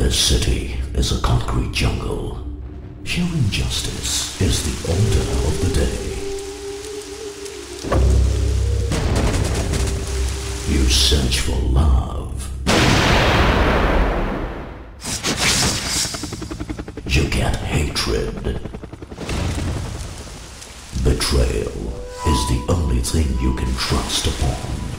This city is a concrete jungle. Here justice is the order of the day. You search for love. You get hatred. Betrayal is the only thing you can trust upon.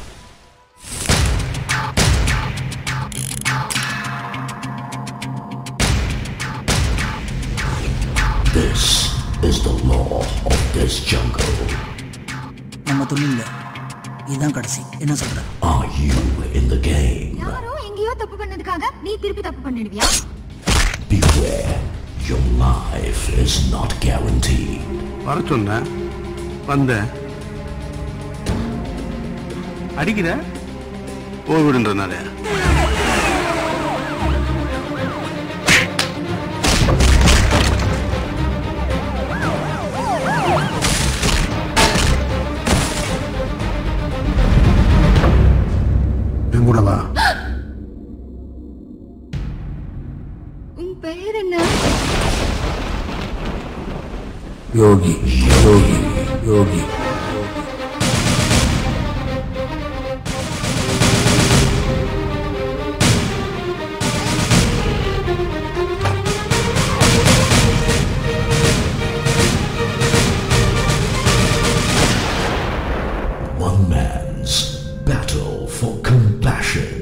Is the law of this jungle. நம்ம தொழில்ல. இதுதான் கடைசி. என்ன சொல்ற? Are you in the game? யாரோ எங்கேயோ தப்பு பண்ணதுக்காக நீ திருப்பி தப்பு பண்ணிடுவியா? Beware, your life is not guaranteed. வர சொன்ன. வந்த. அடிக்கிற? ஓய்விடுன்றனால கூடவா பெயர் என்ன One man's battle for. Bullshit.